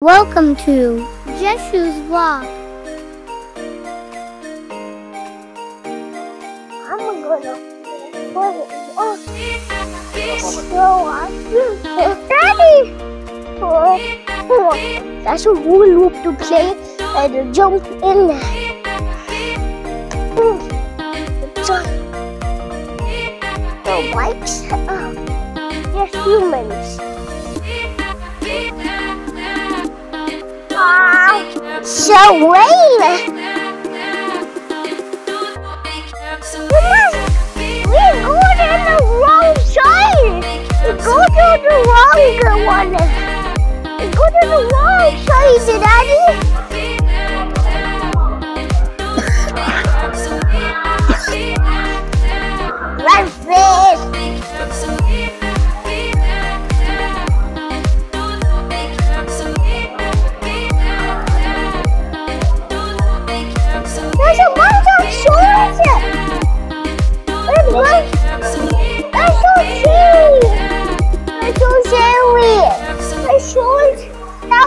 Welcome to Jeshu's vlog. I'm gonna put it on. So I'm Daddy! Oh, That's a hula loop to play and jump in there. The bikes are just humans. So rain! We go to the wrong side. We go to the wrong one. We go to the wrong side, Daddy.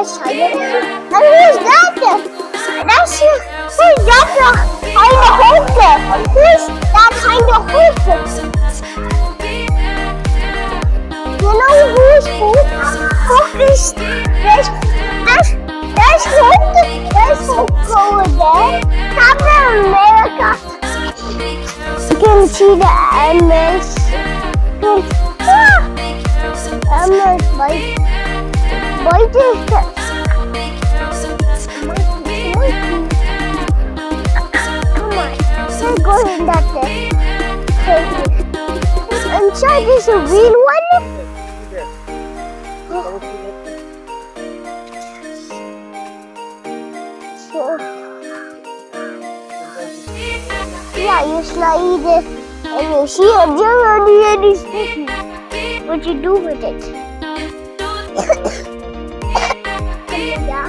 Who's that? That's who's that kind of Hulk? Who's that kind of Hulk? You know who's Hulk? Hulk is there's there's there's Hulk there's Hulk over there. Captain America. You can see the animals. Ah! Animals the let's go in that there. Inside is a real one. Yeah, you slide it and you see a journey and it's sticky. What you do with it? yeah.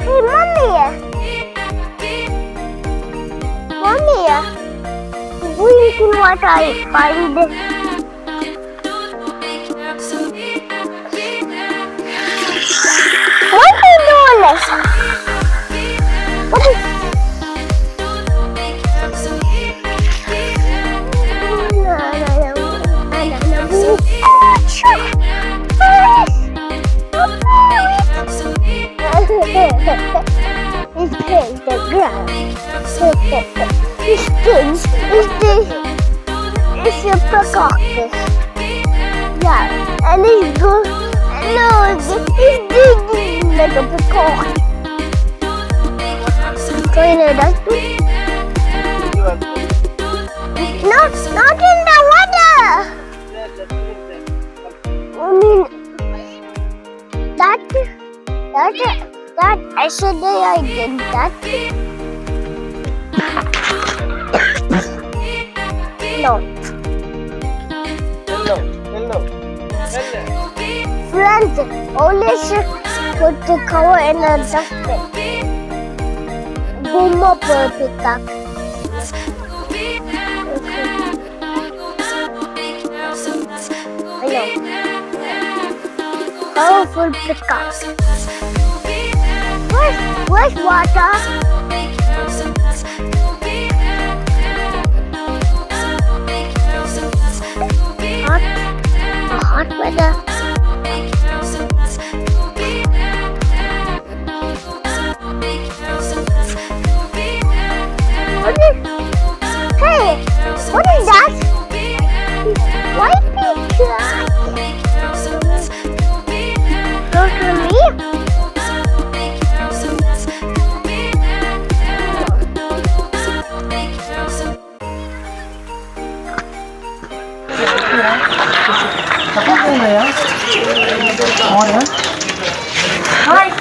Hey, mommy! Can what I find. What are you doing this? What is His pins the ground. His pins is the is a peacock. Yeah, and he's good. No, he's digging like a peacock. Going to that Not, not in the water. I mean, that, that, that, yesterday I did that. No, Hello, hello, hello. friends, only should put the cover in a dustbin. Boom up or pick up. Hello. Colorful pickup. Where's, where's water? A hot はい。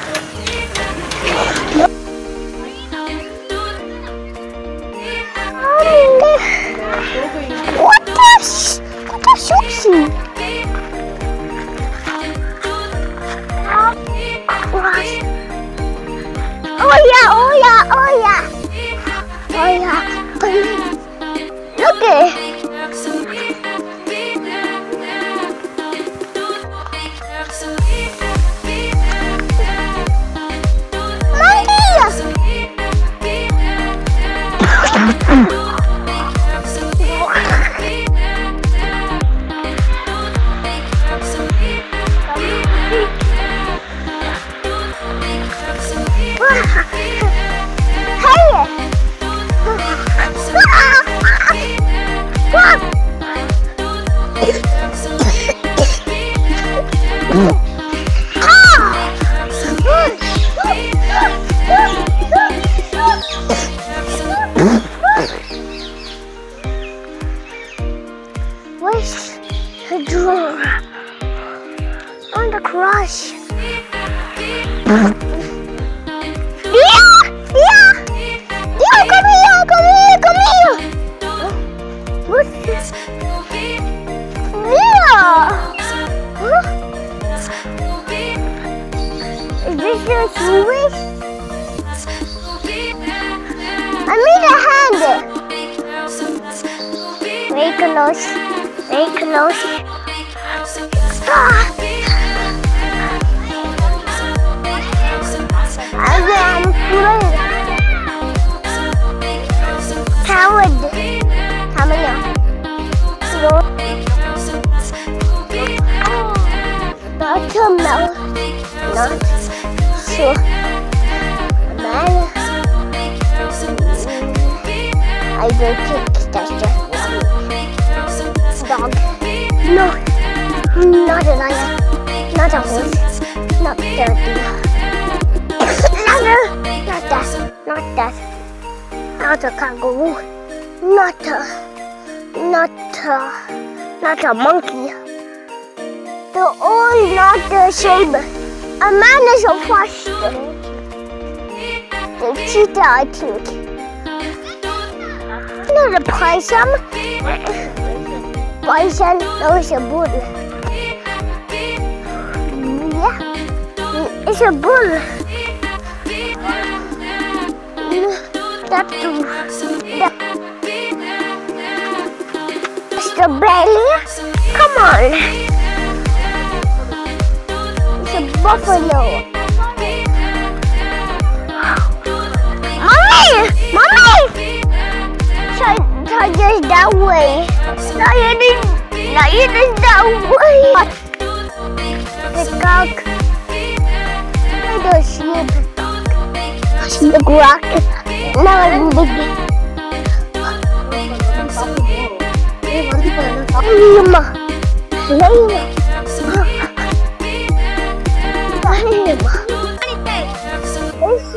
Ooh. Very close. Very close. Ah! I'm afraid. Coward. Camilla. No. Not a mouth. Not so. I will kick just dog. No. Not a lion. Not a horse. Not dirty. not not that. Not that. Not a kangaroo. Not a, not a, not a monkey. They're all not the same. A man is a faster. The cheetah, I think. Not a possum. No, it's a bull. Yeah, it's a bull. That too. Belly, come on. It's a buffalo. Mommy! Mommy! Try just that way. Lion is, lion is that way. Peacock. I don't see a. I rock. Now I'm big. Lima. Lima. Lima. It's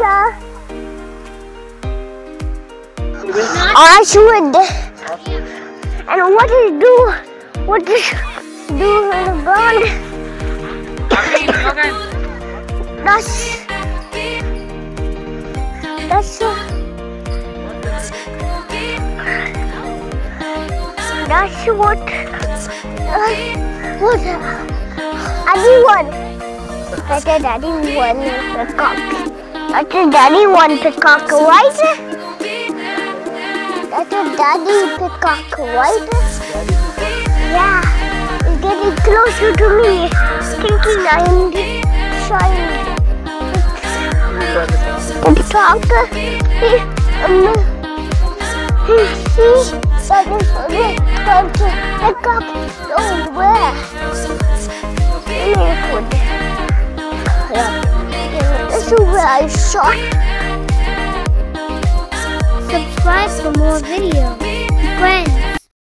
uh, should. And what is do? What is do in the bond? That's that's that's what uh, what won. That's a daddy won the cock. That's a daddy won the cock, right? A daddy peacock, right? Yeah, it's getting closer to me, thinking I'm trying to talk. He, um, he, he doesn't come to peacock nowhere. Food. Yeah, this is where I shot. Subscribe for more videos. Friends.